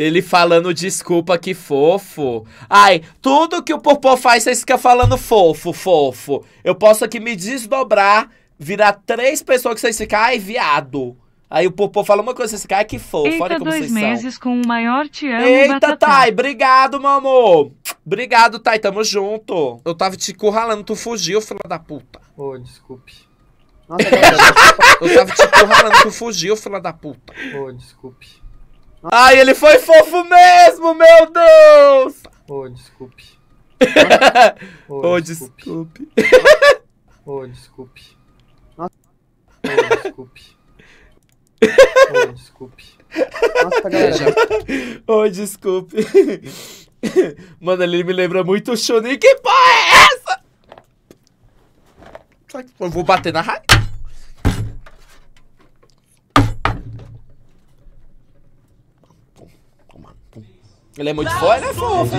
Ele falando desculpa, que fofo. Ai, tudo que o Popô faz, vocês ficam falando fofo, fofo. Eu posso aqui me desdobrar, virar três pessoas que vocês ficam, ai, viado. Aí o Popô fala uma coisa, vocês ficam, ai, que fofo. Eita, Olha como dois vocês meses com o maior te amo, são. Eita. Thay, obrigado, meu amor. Obrigado, Thay, tamo junto. Eu tava te curralando, tu fugiu, filha da puta. Ô, desculpe. Nossa, Eu tava te curralando, tu fugiu, filha da puta. ô, desculpe. Ai, ele foi fofo mesmo, meu Deus! Ô, desculpe. Ô, Ô, desculpe. Ô, desculpe. Ô, desculpe. Ô, desculpe. Nossa, galera, Ô, desculpe. Mano, ele me lembra muito o Chunin. Que porra é essa? Eu vou bater na raiva. Ele é muito ele é fofo.